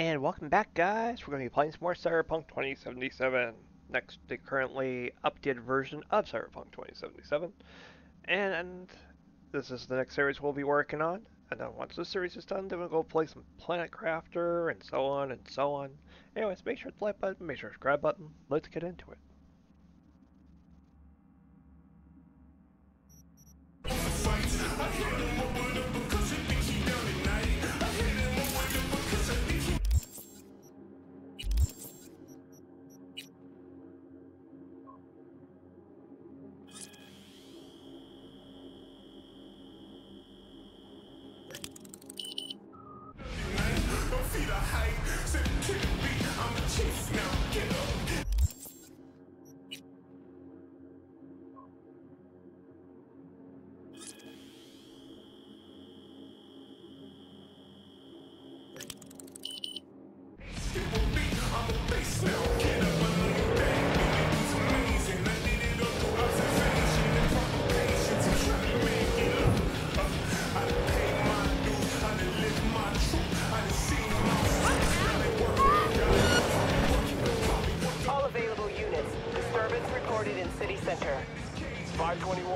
And welcome back, guys. We're going to be playing some more Cyberpunk 2077. Next, the currently updated version of Cyberpunk 2077. And, this is the next series we'll be working on. And then once this series is done, then we'll go play some Planet Crafter and so on and so on. Anyways, make sure to like button, make sure to subscribe button. Let's get into it.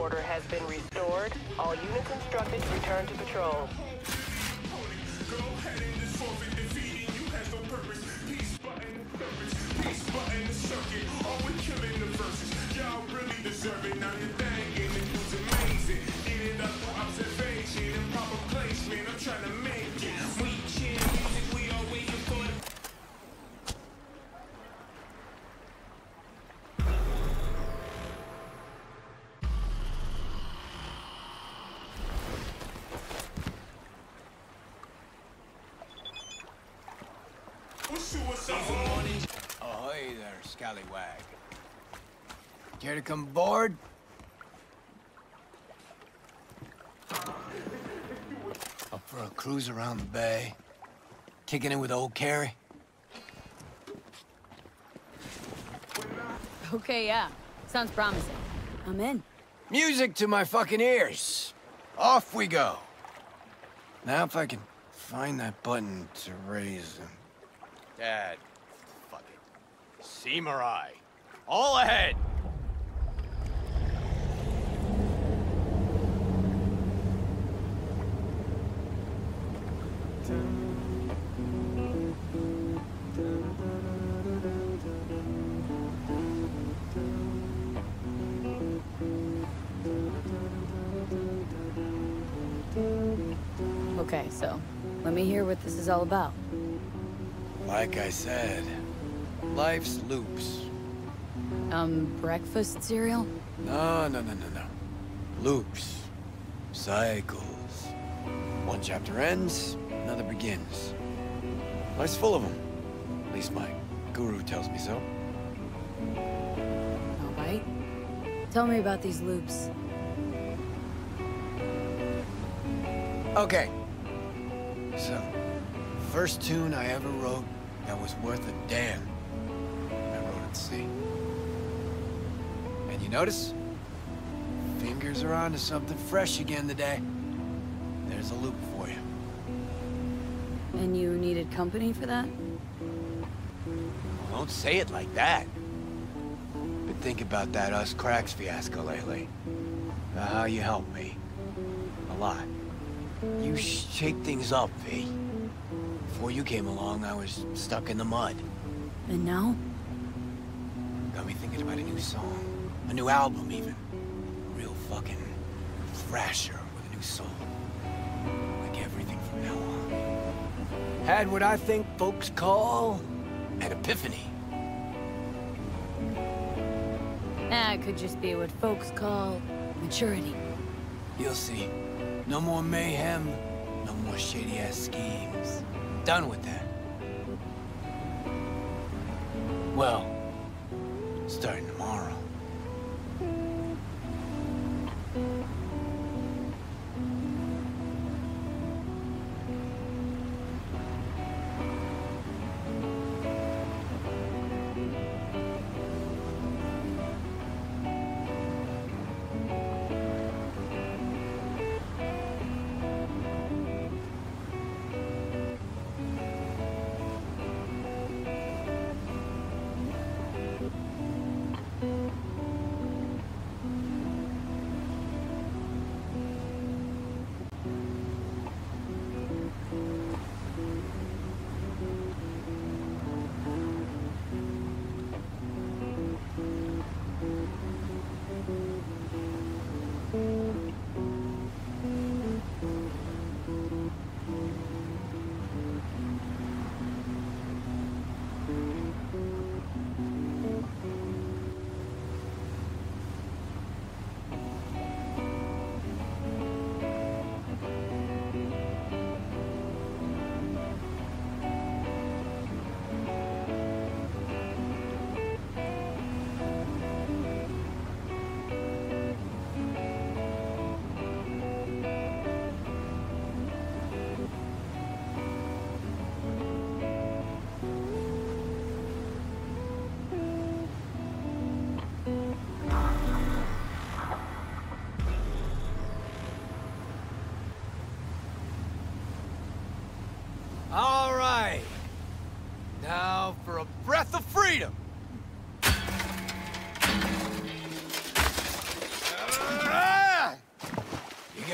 order has been restored. All units instructed to return to patrol. To come aboard? Up for a cruise around the bay? Kicking it with old Kerry? Okay, yeah. Sounds promising. I'm in. Music to my fucking ears. Off we go. Now if I can find that button to raise them. Dad, fuck it. Seam or All ahead! All about. Like I said, life's loops. Um, breakfast cereal? No, no, no, no, no. Loops. Cycles. One chapter ends, another begins. Life's full of them. At least my guru tells me so. All right. Tell me about these loops. Okay. So, first tune I ever wrote that was worth a damn. I wrote at sea. And you notice? Fingers are on to something fresh again today. There's a loop for you. And you needed company for that? Don't say it like that. But think about that us cracks fiasco lately. About how you helped me. A lot. You shake things up, V. Before you came along, I was stuck in the mud. And now? Got me thinking about a new song. A new album, even. A real fucking thrasher with a new soul. Like everything from now on. Had what I think folks call an epiphany. That could just be what folks call maturity. You'll see. No more mayhem, no more those shady ass schemes. Done with that. Well,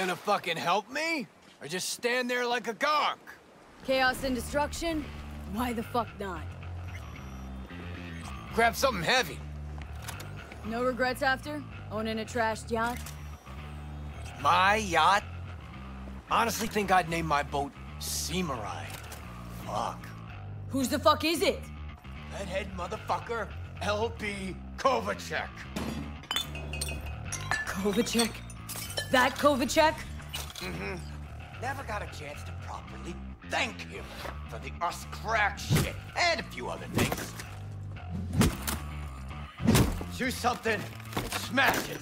gonna fucking help me? Or just stand there like a gonk? Chaos and destruction? Why the fuck not? Grab something heavy. No regrets after? Owning a trashed yacht? My yacht? Honestly think I'd name my boat Seamurai. Fuck. Whose the fuck is it? That head motherfucker, L.B. Kovacek. Kovacek? That Kovacek? Mm-hmm. Never got a chance to properly thank him for the us crack shit and a few other things. Do something, smash it.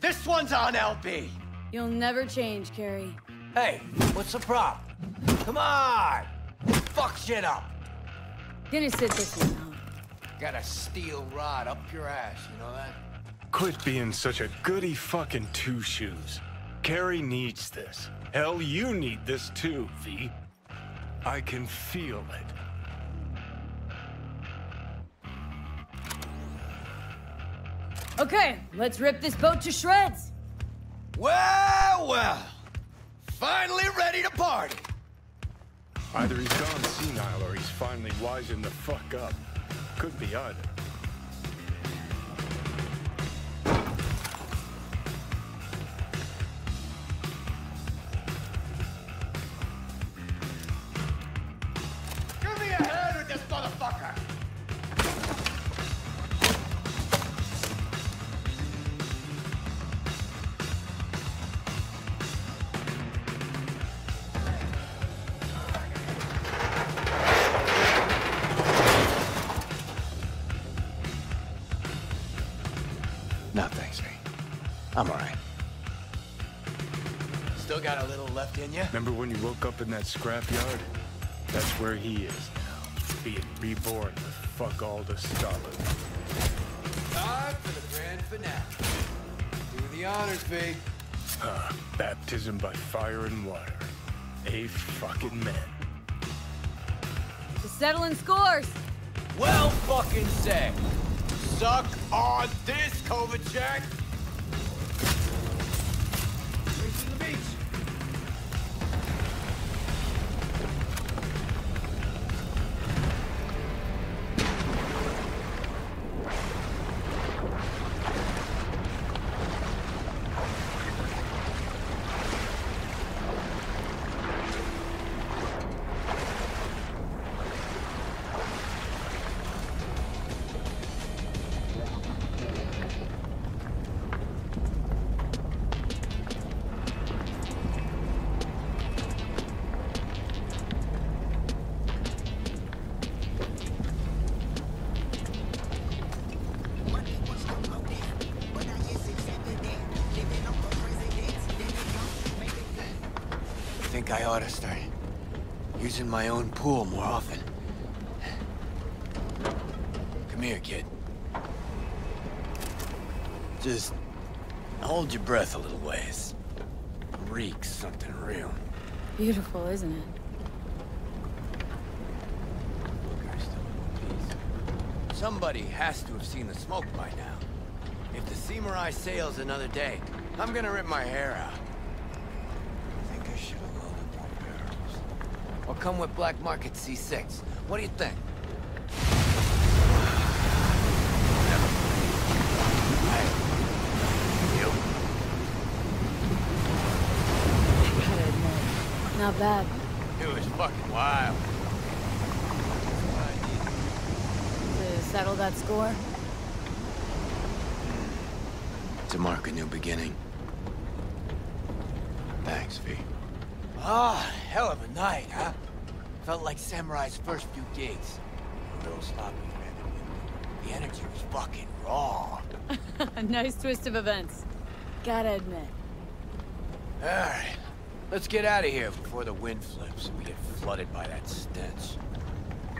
This one's on LB. You'll never change, Kerry. Hey, what's the problem? Come on! Fuck shit up! Gonna sit this one out. Got a steel rod up your ass, you know that? Quit being such a goody fucking two shoes. Kerry needs this. Hell, you need this too, V. I can feel it. Okay, let's rip this boat to shreds. Well, well. Finally ready to party. Either he's gone senile or he's finally wising the fuck up. Could be either. A little you? Remember when you woke up in that scrapyard? That's where he is now. Being reborn with fuck all to stop it. Time for the grand finale. Do the honors, big. Uh, baptism by fire and water. A fucking man. To settling scores. Well fucking said. Suck on this, Kovacek. I ought to start using my own pool more often. Come here, kid. Just hold your breath a little ways. Reeks something real. Beautiful, isn't it? Somebody has to have seen the smoke by now. If the Seamurai sails another day, I'm gonna rip my hair out. I think I should have loaded more barrels. Or come with Black Market C6. What do you think? Hey. You? Admit, not bad. It was fucking wild. To settle that score? To mark a new beginning. Thanks, V. Ah, hell of a night, huh? Felt like Samurai's first few gigs. A little sloppy, man. The energy was fucking raw. A nice twist of events. Gotta admit. Alright, let's get out of here before the wind flips and we get flooded by that stench.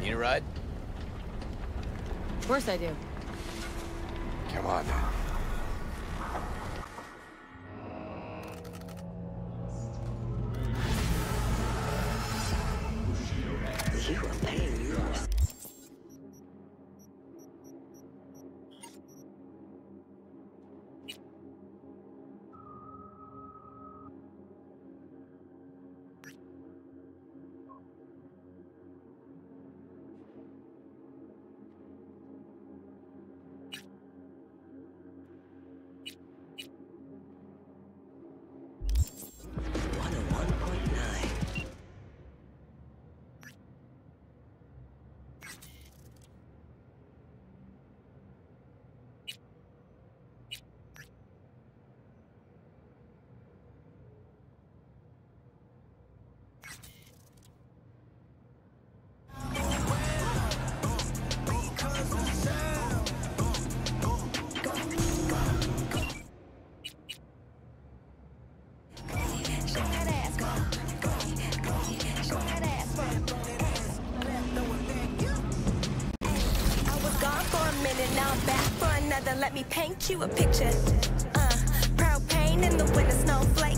Need a ride? Of course I do. Come on now. Let me paint you a picture. Uh, pain in the winter, snowflake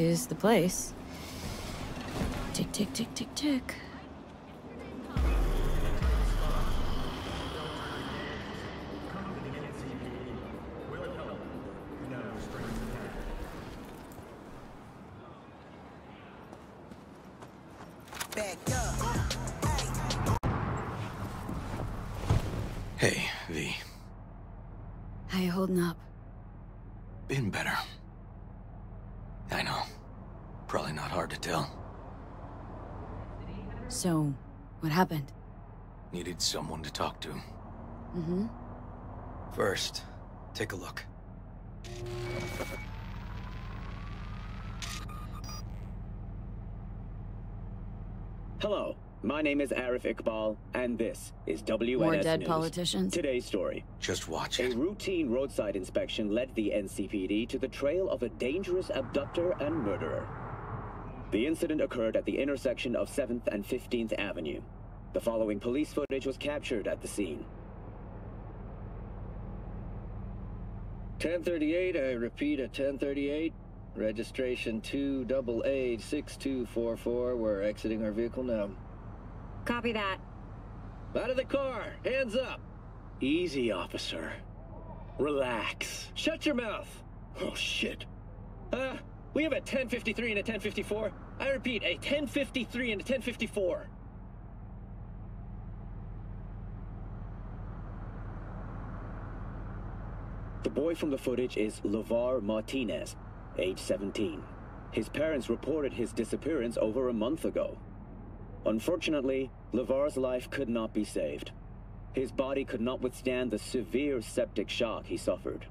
is the place. Tick, tick, tick, tick, tick. Needed someone to talk to. Mm-hmm. First, take a look. Hello, my name is Arif Iqbal, and this is WNS More dead News. politicians? Today's story. Just watch A routine roadside inspection led the NCPD to the trail of a dangerous abductor and murderer. The incident occurred at the intersection of 7th and 15th Avenue. The following police footage was captured at the scene. 1038, I repeat at 1038. Registration 2 double A 6244. We're exiting our vehicle now. Copy that. Out of the car! Hands up! Easy, officer. Relax. Shut your mouth! Oh, shit. Uh, we have a 1053 and a 1054. I repeat, a 1053 and a 1054. The boy from the footage is LeVar Martinez, age 17. His parents reported his disappearance over a month ago. Unfortunately, LeVar's life could not be saved. His body could not withstand the severe septic shock he suffered.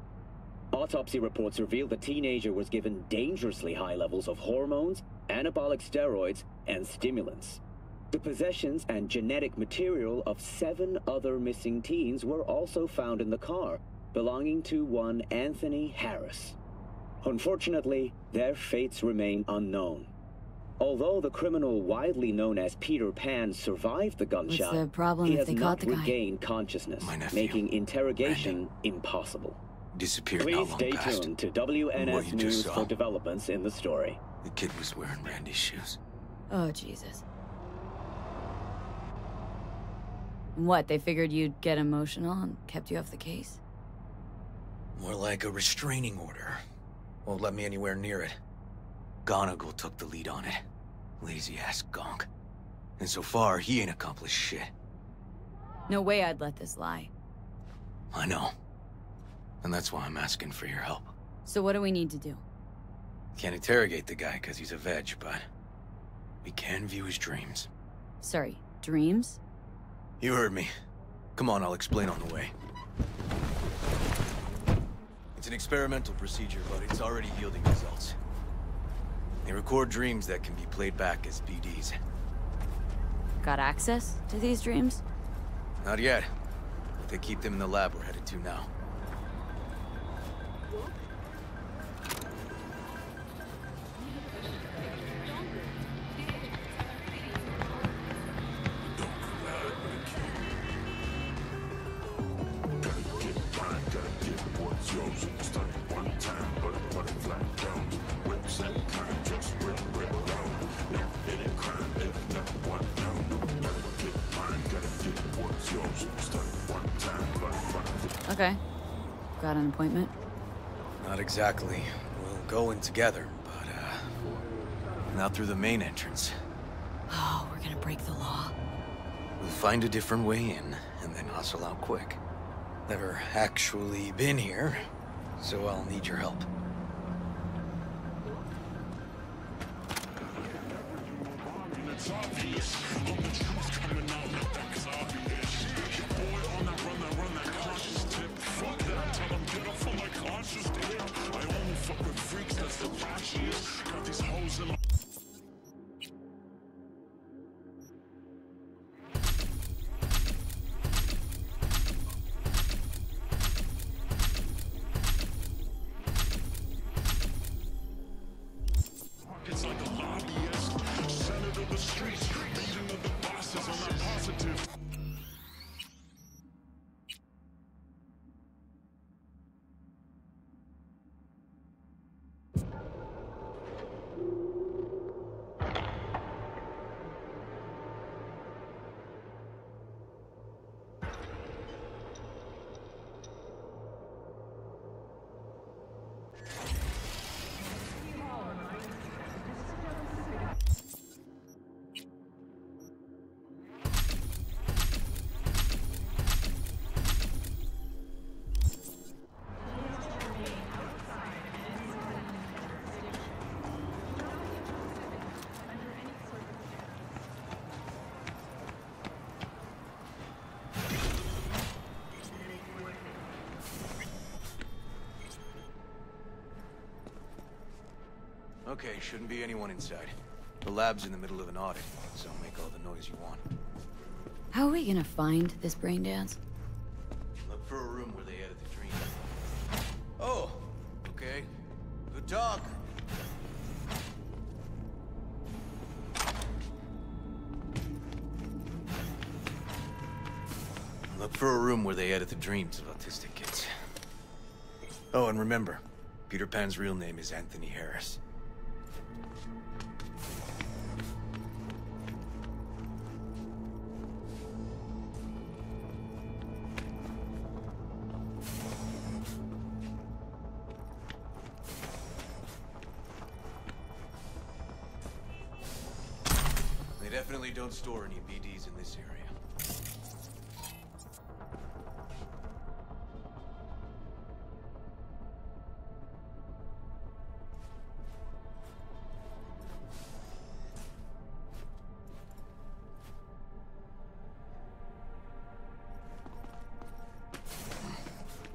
Autopsy reports reveal the teenager was given dangerously high levels of hormones, anabolic steroids, and stimulants. The possessions and genetic material of seven other missing teens were also found in the car, belonging to one Anthony Harris. Unfortunately, their fates remain unknown. Although the criminal widely known as Peter Pan survived the gunshot, the problem he if has they not caught the guy? regained consciousness, making interrogation impossible. Disappeared not Please long stay past. tuned to WNS News saw. for developments in the story. The kid was wearing Randy's shoes. Oh, Jesus. What, they figured you'd get emotional and kept you off the case? More like a restraining order. Won't let me anywhere near it. Gonigal took the lead on it. Lazy ass gonk. And so far, he ain't accomplished shit. No way I'd let this lie. I know. And that's why I'm asking for your help. So what do we need to do? Can't interrogate the guy because he's a veg, but we can view his dreams. Sorry, dreams? You heard me. Come on, I'll explain on the way. It's an experimental procedure, but it's already yielding results. They record dreams that can be played back as BDs. Got access to these dreams? Not yet, but they keep them in the lab we're headed to now. Not exactly. We'll go in together, but, uh... Not through the main entrance. Oh, we're gonna break the law. We'll find a different way in, and then hustle out quick. Never actually been here, so I'll need your help. okay. Shouldn't be anyone inside. The lab's in the middle of an audit, so make all the noise you want. How are we gonna find this brain dance? Look for a room where they edit the dream. Oh, okay. Good talk. Look for a room where they edit the dreams of autistic kids. Oh, and remember, Peter Pan's real name is Anthony Harris. Don't store any BDs in this area.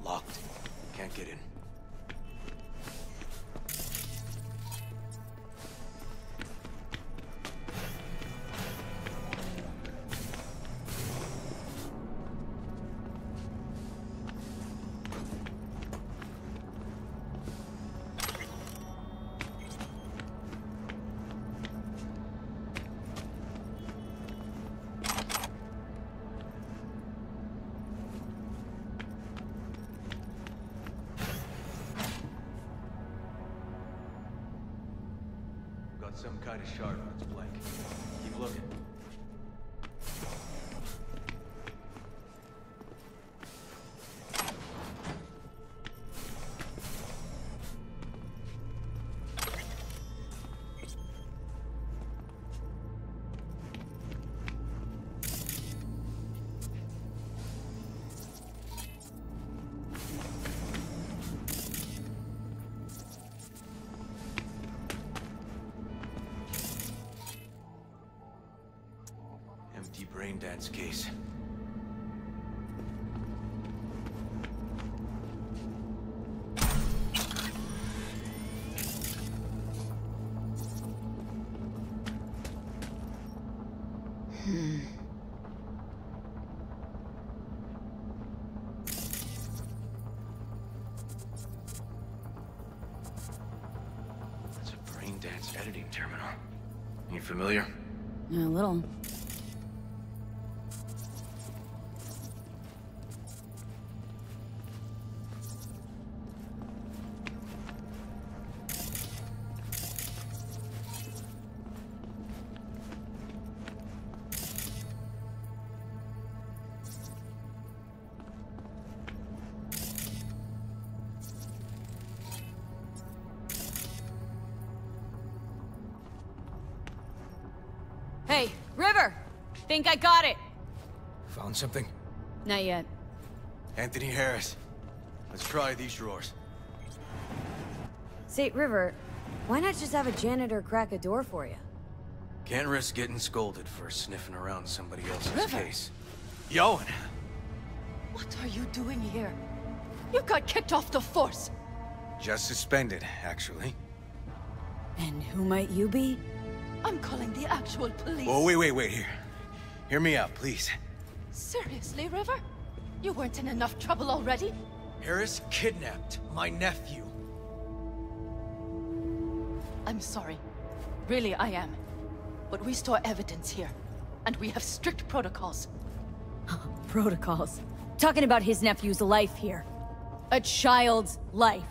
Locked. Can't get in. Some kind of shard on its blank. Empty brain dance case. Hmm. It's a brain dance editing terminal. You familiar? A little. Think I got it. Found something? Not yet. Anthony Harris. Let's try these drawers. Say, River, why not just have a janitor crack a door for you? Can't risk getting scolded for sniffing around somebody else's River. case. Yowen! What are you doing here? You got kicked off the force. Just suspended, actually. And who might you be? I'm calling the actual police. Oh, wait, wait, wait, here. Hear me out, please. Seriously, River? You weren't in enough trouble already? Harris kidnapped my nephew. I'm sorry. Really, I am. But we store evidence here. And we have strict protocols. Protocols. Talking about his nephew's life here. A child's life.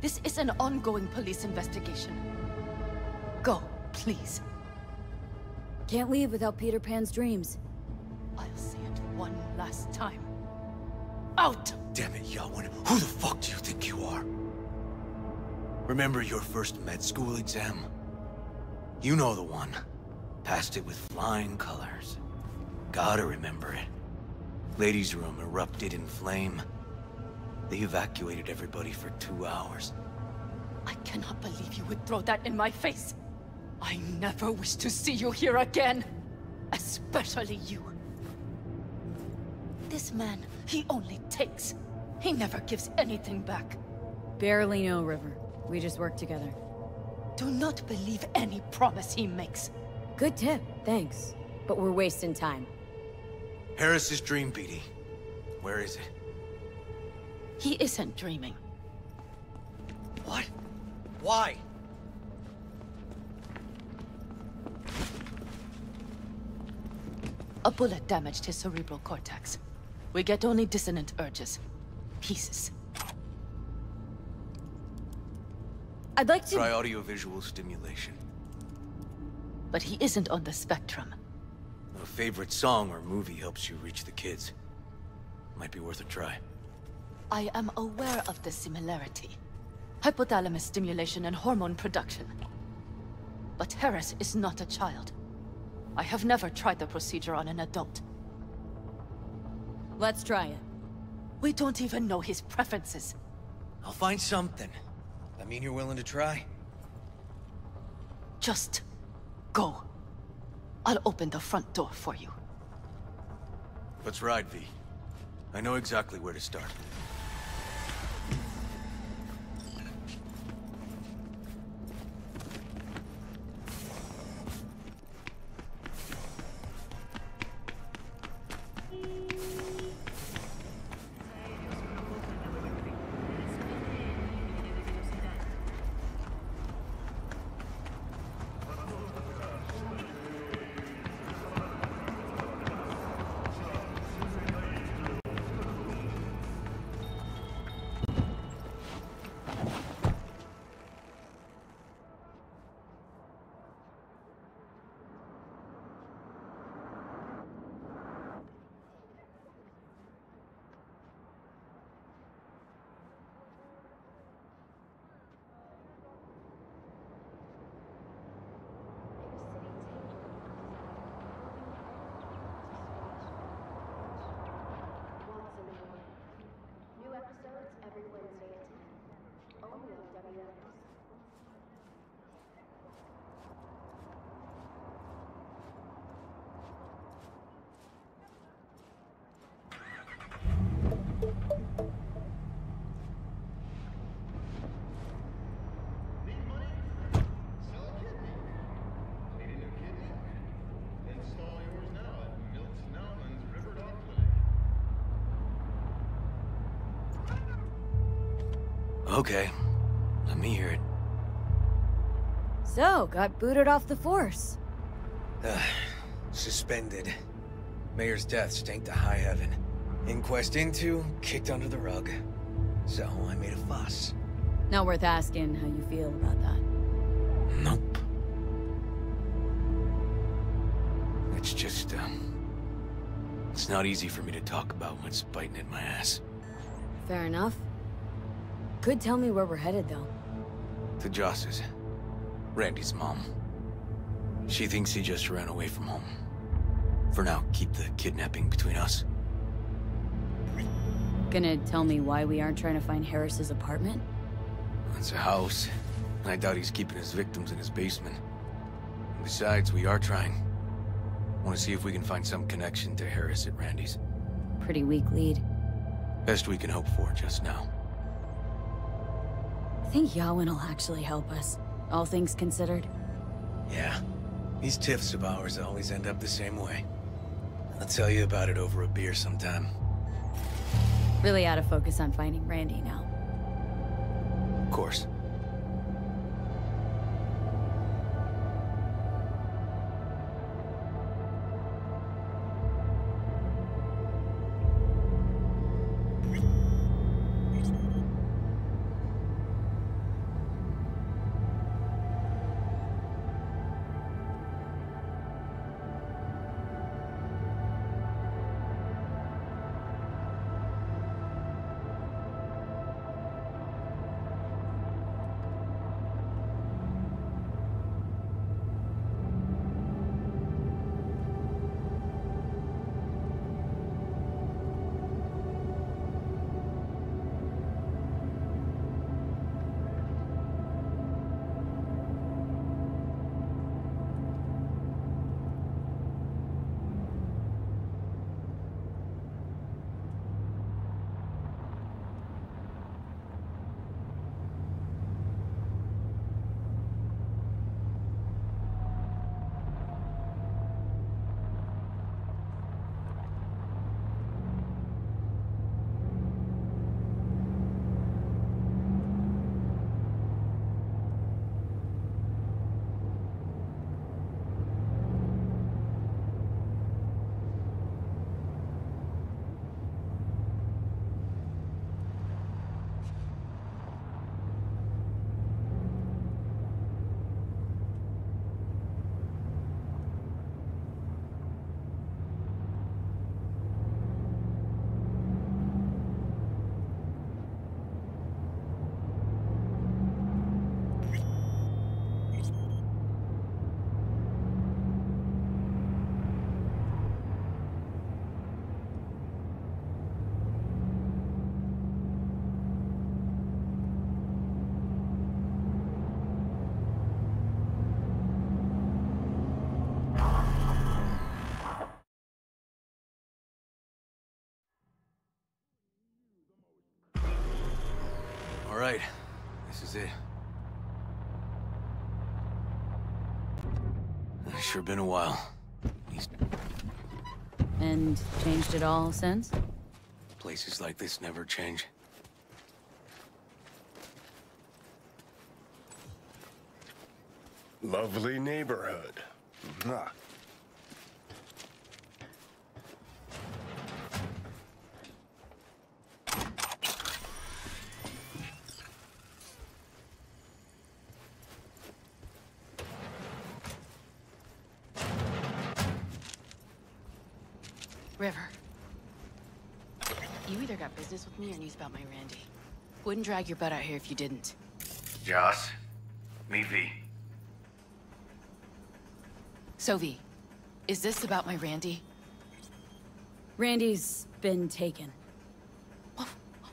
This is an ongoing police investigation. Go, please. Can't leave without Peter Pan's dreams. I'll say it one last time. Out! Damn it, Yowen. Who the fuck do you think you are? Remember your first med school exam? You know the one. Passed it with flying colors. Gotta remember it. Ladies' room erupted in flame. They evacuated everybody for two hours. I cannot believe you would throw that in my face. I never wish to see you here again. Especially you. This man, he only takes. He never gives anything back. Barely know River. We just work together. Do not believe any promise he makes. Good tip, thanks. But we're wasting time. Harris's dream, Petey. Where is it? He isn't dreaming. What? Why? A bullet damaged his cerebral cortex. We get only dissonant urges. Pieces. I'd like to. Try audiovisual stimulation. But he isn't on the spectrum. A favorite song or movie helps you reach the kids. Might be worth a try. I am aware of the similarity. Hypothalamus stimulation and hormone production. But Harris is not a child. I have never tried the procedure on an adult. Let's try it. We don't even know his preferences. I'll find something. I mean you're willing to try? Just go. I'll open the front door for you. Let's ride, V. I know exactly where to start. Okay. Let me hear it. So, got booted off the force. Suspended. Mayor's death stank to high heaven. Inquest into, kicked under the rug. So I made a fuss. Not worth asking how you feel about that. Nope. It's just, um... It's not easy for me to talk about what's biting at my ass. Fair enough. Could tell me where we're headed, though. To Joss's. Randy's mom. She thinks he just ran away from home. For now, keep the kidnapping between us. Gonna tell me why we aren't trying to find Harris's apartment? It's a house. and I doubt he's keeping his victims in his basement. And besides, we are trying. Want to see if we can find some connection to Harris at Randy's. Pretty weak lead. Best we can hope for just now. I think Yawin will actually help us, all things considered. Yeah. These tiffs of ours always end up the same way. I'll tell you about it over a beer sometime. Really out of focus on finding Randy now. Of course. Right. This is it. It's sure been a while. These And changed it all since? places like this never change. Lovely neighborhood. Mwah. River. You either got business with me or news about my Randy. Wouldn't drag your butt out here if you didn't. Joss, me V. So, V, is this about my Randy? Randy's been taken.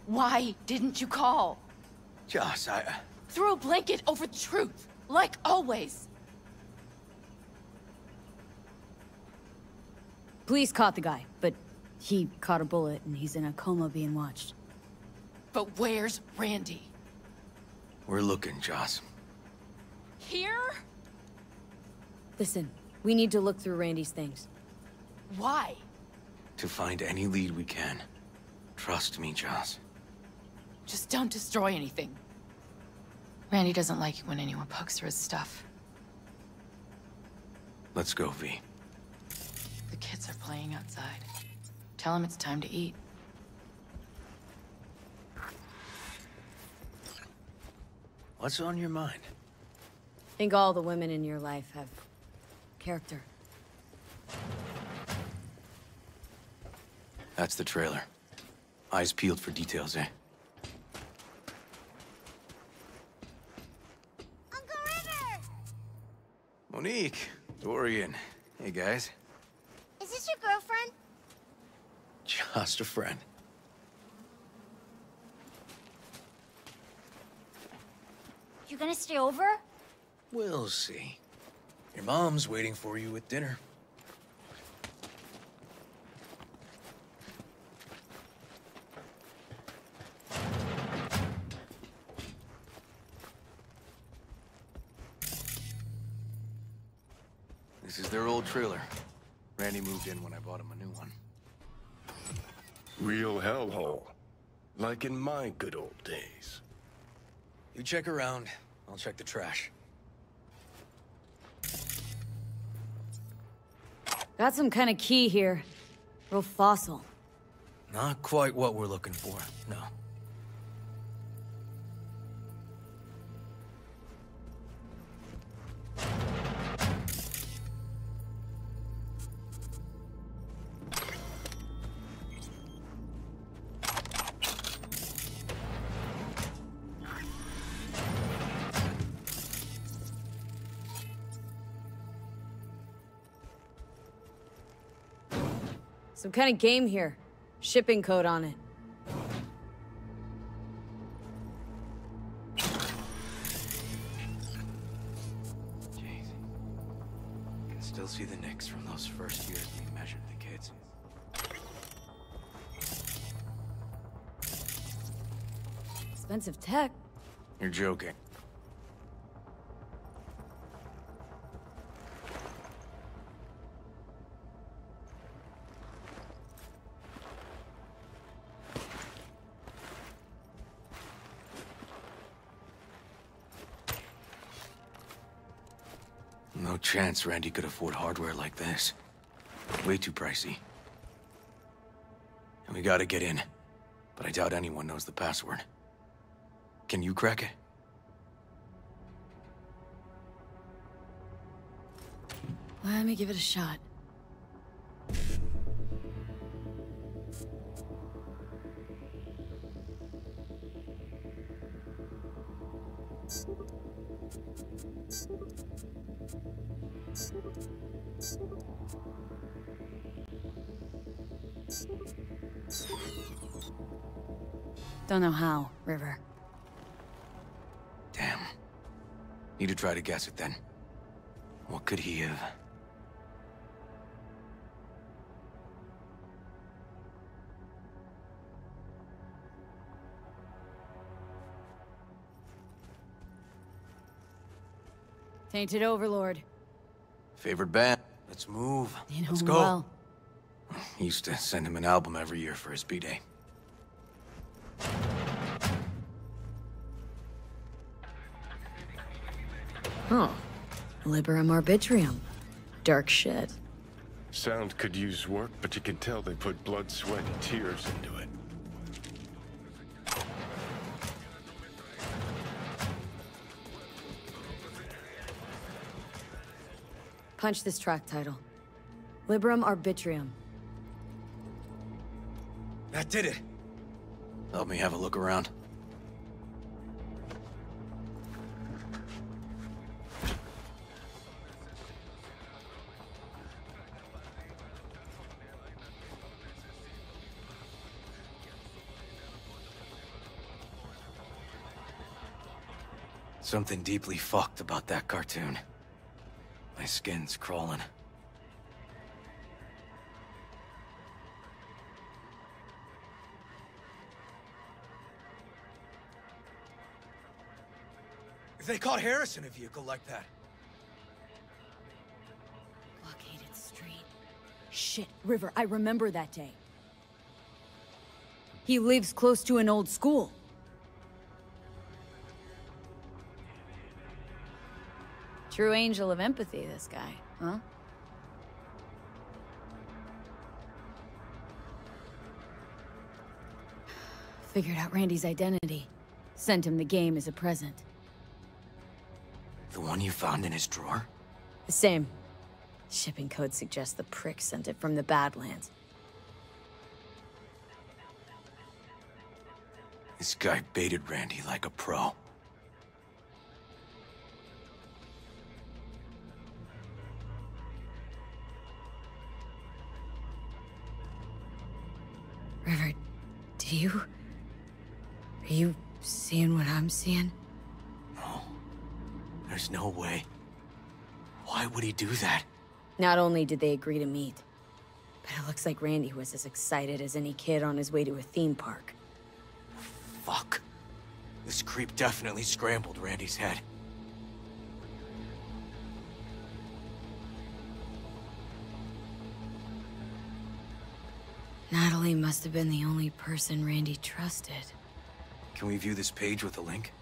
Why didn't you call? Joss, I... Uh, Throw a blanket over the truth, like always. Police caught the guy, but he caught a bullet and he's in a coma being watched. But where's Randy? We're looking, Joss. Here? Listen, we need to look through Randy's things. Why? To find any lead we can. Trust me, Joss. Just don't destroy anything. Randy doesn't like it when anyone pokes through his stuff. Let's go, V. The kids are playing outside. Tell them it's time to eat. What's on your mind? think all the women in your life have character. That's the trailer. Eyes peeled for details, eh? Uncle River! Monique, Dorian. Hey, guys. Is this your girlfriend? Just a friend. You gonna stay over? We'll see. Your mom's waiting for you at dinner. This is their old trailer. Randy moved in when I bought him a new one. Real hellhole. Like in my good old days. You check around, I'll check the trash. Got some kind of key here. Real fossil. Not quite what we're looking for, no. Some kind of game here. Shipping code on it. Jeez. Can still see the nicks from those first years we measured the kids. Expensive tech. You're joking. Chance Randy could afford hardware like this. Way too pricey. And we gotta get in. But I doubt anyone knows the password. Can you crack it? Let me give it a shot. river. Damn. Need to try to guess it then. What could he have? Tainted Overlord. Favorite band. Let's move. You know Let's go. Well. Used to send him an album every year for his B-Day. Huh. Liberum Arbitrium. Dark shit. Sound could use work, but you can tell they put blood, sweat, and tears into it. Punch this track title. Liberum Arbitrium. That did it. Help me have a look around. Something deeply fucked about that cartoon. My skin's crawling. They caught Harris in a vehicle like that. Blockaded street. Shit, River, I remember that day. He lives close to an old school. True angel of empathy, this guy, huh? Figured out Randy's identity. Sent him the game as a present. The one you found in his drawer? The same. Shipping code suggests the prick sent it from the Badlands. This guy baited Randy like a pro. You... Are you seeing what I'm seeing? No. There's no way. Why would he do that? Not only did they agree to meet, but it looks like Randy was as excited as any kid on his way to a theme park. Fuck. This creep definitely scrambled Randy's head. Natalie must have been the only person Randy trusted. Can we view this page with a link?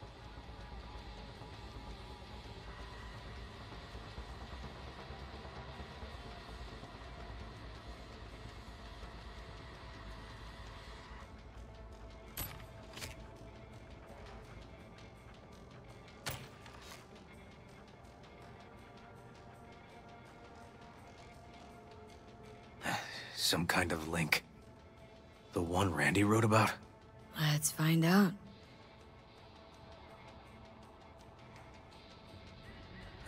Some kind of link. The one Randy wrote about? Let's find out.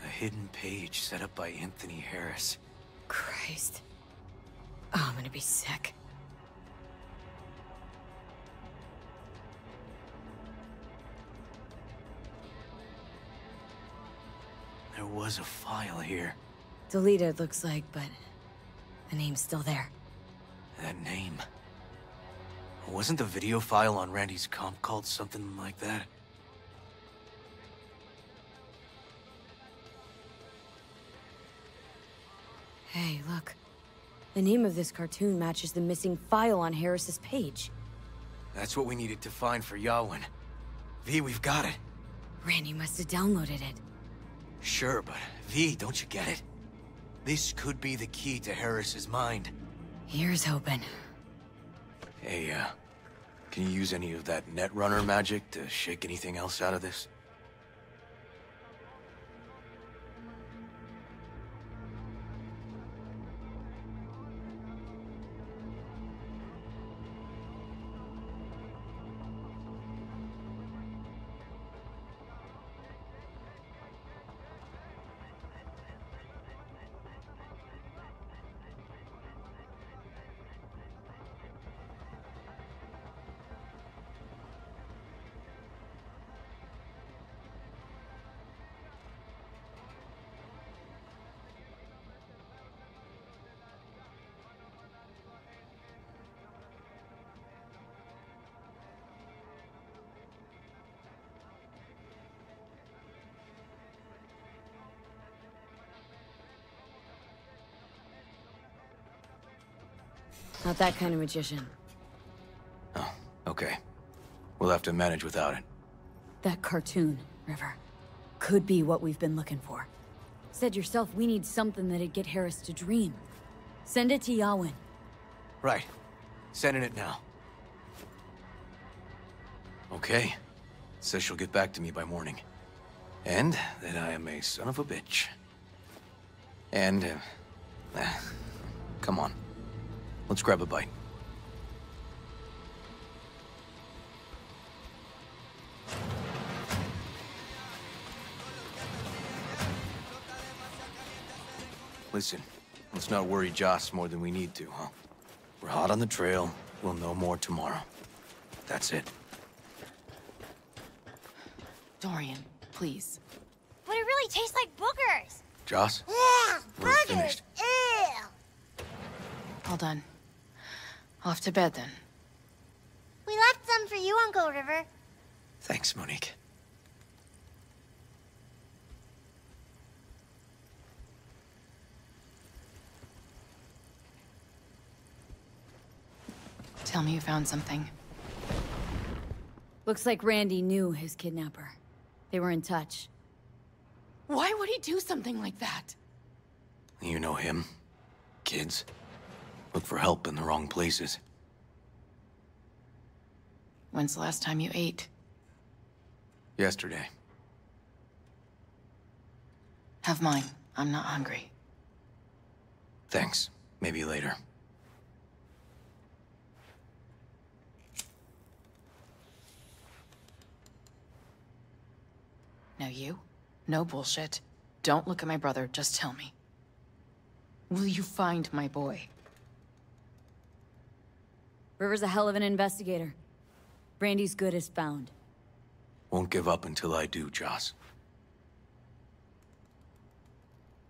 A hidden page set up by Anthony Harris. Christ. Oh, I'm gonna be sick. There was a file here. Deleted, looks like, but the name's still there. That name. Wasn't the video file on Randy's comp called something like that? Hey, look. The name of this cartoon matches the missing file on Harris's page. That's what we needed to find for Yawin. V, we've got it. Randy must have downloaded it. Sure, but V, don't you get it? This could be the key to Harris's mind. Here's hoping. Hey, uh, can you use any of that Netrunner magic to shake anything else out of this? Not that kind of magician. Oh, okay. We'll have to manage without it. That cartoon, River, could be what we've been looking for. Said yourself we need something that'd get Harris to dream. Send it to Yawin. Right. Sending it now. Okay. Says she'll get back to me by morning. And that I am a son of a bitch. And, uh, eh, come on. Let's grab a bite. Listen, let's not worry Joss more than we need to, huh? We're hot on the trail. We'll know more tomorrow. That's it. Dorian, please. But it really tastes like boogers. Joss? Yeah, We're boogers. finished. Ew. All done. Off to bed then. We left some for you, Uncle River. Thanks, Monique. Tell me you found something. Looks like Randy knew his kidnapper. They were in touch. Why would he do something like that? You know him. Kids. Look for help in the wrong places. When's the last time you ate? Yesterday. Have mine. I'm not hungry. Thanks. Maybe later. Now you? No bullshit. Don't look at my brother, just tell me. Will you find my boy? River's a hell of an investigator. Randy's good as found. Won't give up until I do, Joss.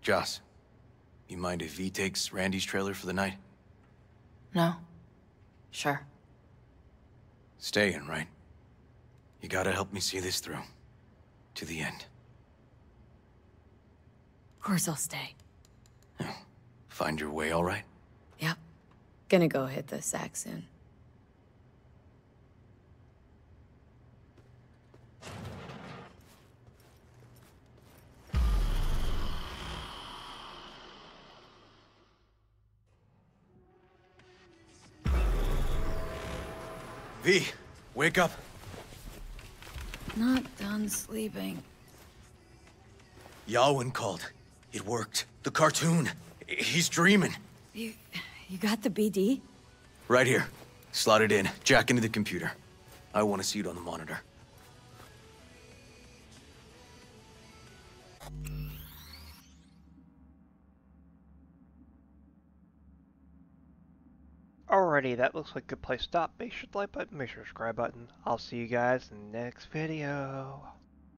Joss, you mind if V takes Randy's trailer for the night? No? Sure. Staying, right? You gotta help me see this through. To the end. Of course I'll stay. Find your way all right? Yep. Gonna go hit the sack soon. V, wake up. Not done sleeping. Yawin called. It worked. The cartoon. He's dreaming. You, you got the BD? Right here. Slot it in. Jack into the computer. I want to see it on the monitor. Alrighty, that looks like a good place to stop. Make sure to like button, make sure to subscribe button. I'll see you guys in the next video.